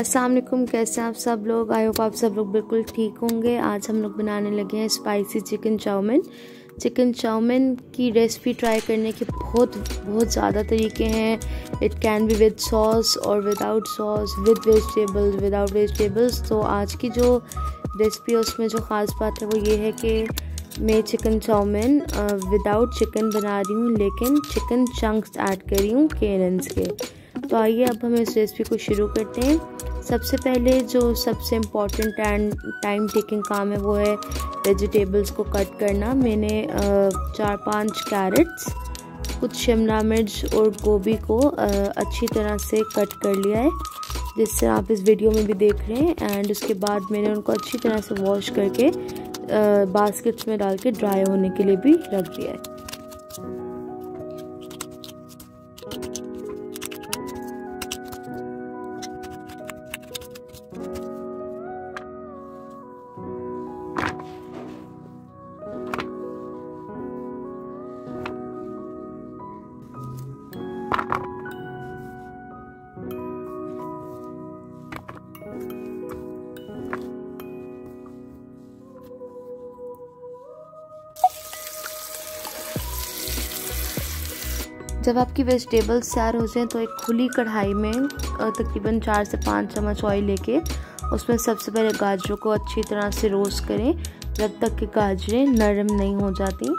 वालेकुम कैसे हैं आप सब लोग? आई होप आप सब लोग बिल्कुल ठीक होंगे। आज हम लोग बनाने लगे हैं spicy chicken chow mein chicken chow mein की रेसिपी ट्राई करने के बहुत बहुत ज़्यादा तरीके हैं। It can be with sauce और without sauce with vegetables without vegetables तो आज की जो रेसिपी है, उसमें जो ख़ास बात है, वो ये है कि मैं चिकन चाउमिन विदाउट चिकन बना रही हूँ, लेकिन चिकन चंक्स ऐड कर रही हूँ केनन्स के। तो आइए अब हम इस रेसिपी को शुरू करते हैं। सबसे पहले जो सबसे इंपॉर्टेंट एंड टाइम टेकिंग काम है वो है वेजिटेबल्स को कट करना। मैंने चार पाँच कैरेट्स कुछ शिमला मिर्च और गोभी को अच्छी तरह से कट कर लिया है, जिससे आप इस वीडियो में भी देख रहे हैं। एंड उसके बाद मैंने उनको अच्छी तरह से वॉश करके बास्केट्स में डाल के ड्राई होने के लिए भी रख दिया है। जब आपकी वेजिटेबल्स तैयार हो जाएँ तो एक खुली कढ़ाई में तकरीबन चार से पाँच चम्मच ऑयल लेके, उसमें सबसे पहले गाजरों को अच्छी तरह से रोस्ट करें। जब तक कि गाजरें नरम नहीं हो जाती।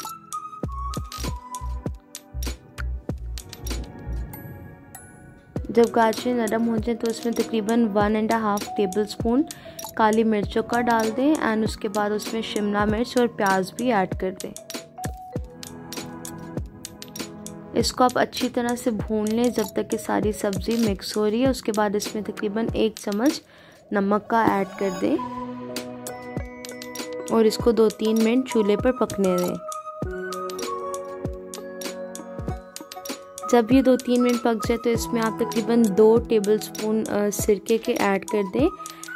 जब गाजरें नरम हो जाएँ तो उसमें तकरीबन one and half tablespoon काली मिर्चों का डाल दें एंड उसके बाद उसमें शिमला मिर्च और प्याज भी ऐड कर दें। इसको आप अच्छी तरह से भून लें जब तक कि सारी सब्ज़ी मिक्स हो रही है। उसके बाद इसमें तकरीबन एक चम्मच नमक का ऐड कर दें और इसको दो तीन मिनट चूल्हे पर पकने दें। जब ये दो तीन मिनट पक जाए तो इसमें आप तकरीबन दो टेबल स्पून सिरके के ऐड कर दें।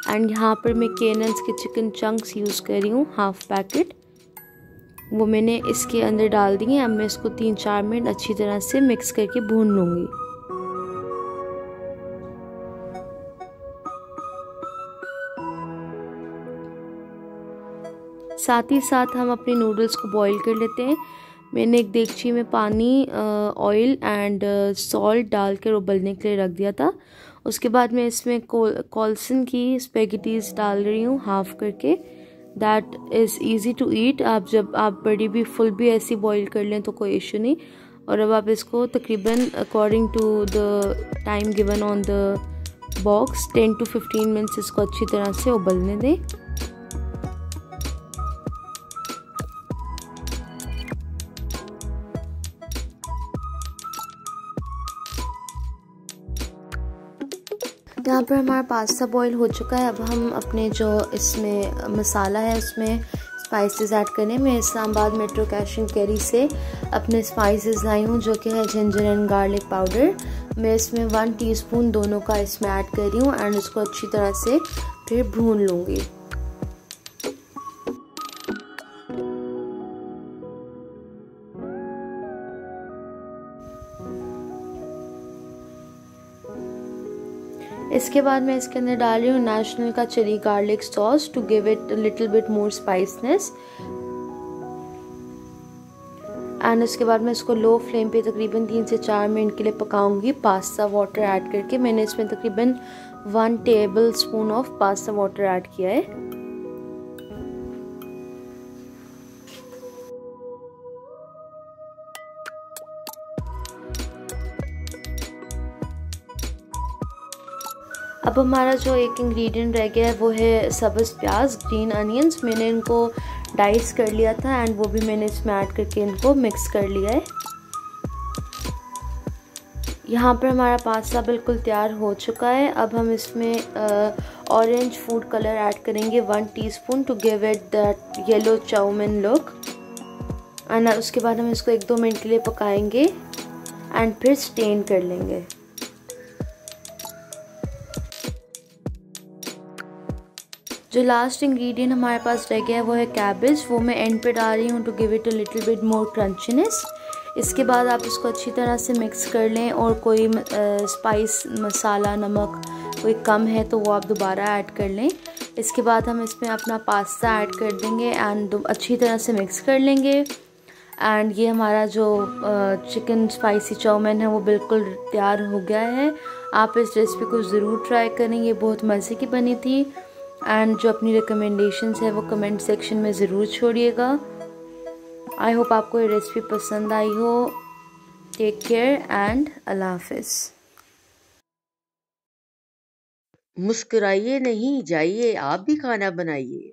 एंड यहाँ पर मैं केनल्स के चिकन चंक्स यूज़ कर रही हूँ हाफ़ पैकेट वो मैंने इसके अंदर डाल दी है। अब मैं इसको तीन चार मिनट अच्छी तरह से मिक्स करके भून लूँगी। साथ ही साथ हम अपने नूडल्स को बॉईल कर लेते हैं। मैंने एक देगची में पानी ऑयल एंड सॉल्ट डालकर उबलने के लिए रख दिया था। उसके बाद मैं इसमें कॉल्सन की स्पेगेटीज़ डाल रही हूँ हाफ़ करके। That is easy to eat आप जब आप बड़ी भी फुल भी ऐसी बॉईल कर लें तो कोई इशू नहीं। और अब आप इसको तकरीबन according to the time given on the box ten to fifteen minutes इसको अच्छी तरह से उबलने दें। यहाँ पर हमारा पास्ता बॉईल हो चुका है। अब हम अपने जो इसमें मसाला है, उसमें स्पाइसेस ऐड करने। मैं Islamabad metro cash and carry से अपने स्पाइसेस लाई हूँ, जो कि है जिंजर एंड गार्लिक पाउडर मैं इसमें वन टीस्पून दोनों का इसमें ऐड कर रही हूँ एंड उसको अच्छी तरह से फिर भून लूँगी। इसके बाद मैं इसके अंदर डाल रही हूँ नेशनल का chilli garlic sauce to give it little bit more spiceness and उसके बाद मैं इसको लो फ्लेम पे तकरीबन तीन से चार मिनट के लिए पकाऊँगी पास्ता वाटर ऐड करके। मैंने इसमें तकरीबन one tablespoon of pasta water add किया है। अब हमारा जो एक इंग्रेडिएंट रह गया है, वो है सब्ज़, प्याज ग्रीन अनियंस मैंने इनको डाइस कर लिया था एंड वो भी मैंने इसमें ऐड करके इनको मिक्स कर लिया है। यहाँ पर हमारा पास्ता बिल्कुल तैयार हो चुका है। अब हम इसमें ऑरेंज फ़ूड कलर ऐड करेंगे one teaspoon to give it that yellow chowmein look and उसके बाद हम इसको एक दो मिनट के लिए पकाएँगे एंड फिर स्टेन कर लेंगे। जो लास्ट इंग्रेडिएंट हमारे पास रह गया है, वो है कैबेज वो मैं एंड पे डाल रही हूँ to give it a little bit more crunchiness इसके बाद आप इसको अच्छी तरह से मिक्स कर लें और कोई स्पाइस मसाला, नमक कोई कम है तो वो आप दोबारा ऐड कर लें. इसके बाद हम इसमें अपना पास्ता ऐड कर देंगे एंड अच्छी तरह से मिक्स कर लेंगे. एंड ये हमारा जो चिकन स्पाइसी चाउमिन है, वो बिल्कुल तैयार हो गया है. आप इस रेसिपी को ज़रूर ट्राई करें, ये बहुत मज़े की बनी थी. एंड जो अपनी रिकमेंडेशंस है, वो कमेंट सेक्शन में ज़रूर छोड़िएगा। आई होप आपको ये रेसिपी पसंद आई हो। टेक केयर एंड अल्लाह हाफिज़ मुस्कुराइए नहीं, जाइए, आप भी खाना बनाइए।